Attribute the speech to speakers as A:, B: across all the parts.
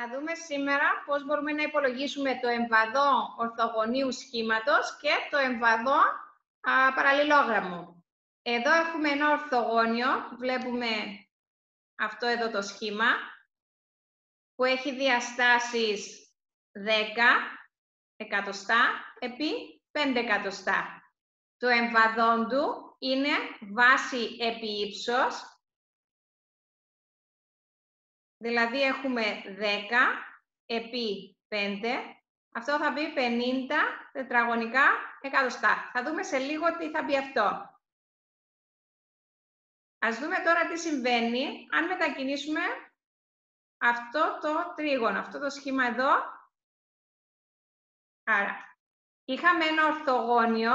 A: Θα δούμε σήμερα πώς μπορούμε να υπολογίσουμε το εμβαδό ορθογωνίου σχήματος και το εμβαδό α, παραλληλόγραμμου. Εδώ έχουμε ένα ορθογώνιο, βλέπουμε αυτό εδώ το σχήμα, που έχει διαστάσεις 10 εκατοστά επί 5 εκατοστά. Το εμβαδόν του είναι βάση επί ύψος Δηλαδή έχουμε 10 επί 5. Αυτό θα μπει 50 τετραγωνικά εκατοστά. Θα δούμε σε λίγο τι θα μπει αυτό. Ας δούμε τώρα τι συμβαίνει αν μετακινήσουμε αυτό το τρίγωνο, αυτό το σχήμα εδώ. Άρα, είχαμε ένα ορθογώνιο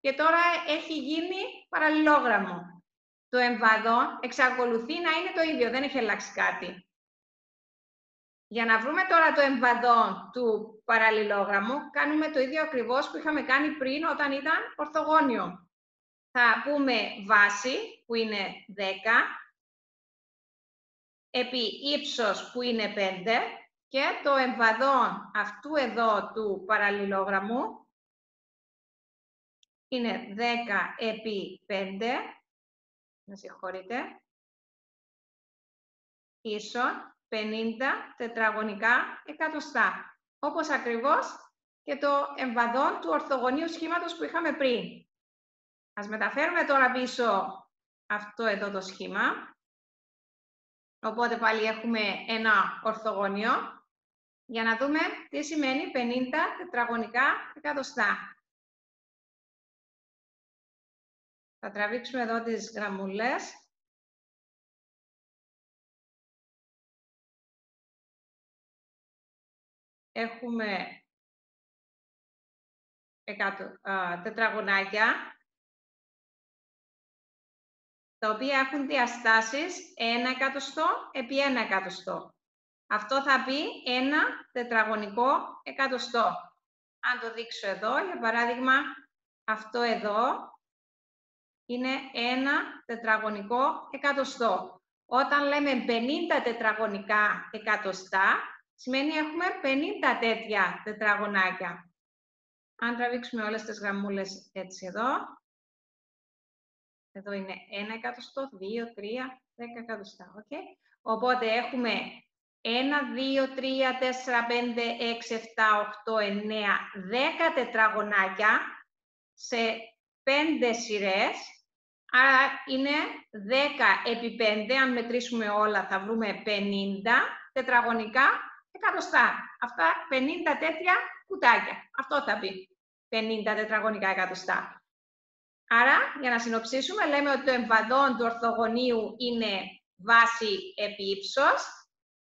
A: και τώρα έχει γίνει παραλληλόγραμμο. Το εμβαδόν εξακολουθεί να είναι το ίδιο, δεν έχει αλλάξει κάτι. Για να βρούμε τώρα το εμβαδόν του παραλληλόγραμμου, κάνουμε το ίδιο ακριβώς που είχαμε κάνει πριν όταν ήταν ορθογώνιο. Θα πούμε βάση, που είναι 10, επί ύψος, που είναι 5, και το εμβαδόν αυτού εδώ του παραλληλόγραμμου είναι 10 επί 5, με συγχωρείτε, ίσον 50 τετραγωνικά εκατοστά. Όπως ακριβώς και το εμβαδόν του ορθογωνίου σχήματος που είχαμε πριν. Ας μεταφέρουμε τώρα πίσω αυτό εδώ το σχήμα. Οπότε πάλι έχουμε ένα ορθογωνίο. Για να δούμε τι σημαίνει 50 τετραγωνικά εκατοστά. Θα τραβήξουμε εδώ τις γραμμούλες. Έχουμε τετραγωνάκια, τα οποία έχουν διαστάσεις 1 εκατοστό επί 1 εκατοστό. Αυτό θα πει ένα τετραγωνικό εκατοστό. Αν το δείξω εδώ, για παράδειγμα, αυτό εδώ είναι ένα τετραγωνικό εκατοστό. Όταν λέμε 50 τετραγωνικά εκατοστά, σημαίνει έχουμε 50 τέτοια τετραγωνάκια. Αν τραβήξουμε όλες τις γραμμούλες έτσι εδώ, εδώ είναι 1 εκατοστό, 2, 3, 10 εκατοστά. Okay? Οπότε έχουμε 1, 2, 3, 4, 5, 6, 7, 8, 9, 10 τετραγωνάκια σε 5 σειρές. Άρα είναι 10 επί 5, αν μετρήσουμε όλα θα βρούμε 50 τετραγωνικά εκατοστά. Αυτά 50 τέτοια κουτάκια. Αυτό θα πει 50 τετραγωνικά εκατοστά. Άρα, για να συνοψίσουμε, λέμε ότι το εμβαδόν του ορθογωνίου είναι βάση επί ύψος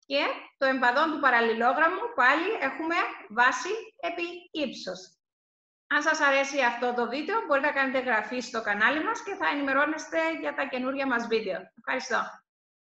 A: και το εμβαδόν του παραλληλόγραμμου πάλι έχουμε βάση επί ύψος. Αν σας αρέσει αυτό το βίντεο, μπορείτε να κάνετε εγγραφή στο κανάλι μας και θα ενημερώνεστε για τα καινούργια μας βίντεο. Ευχαριστώ.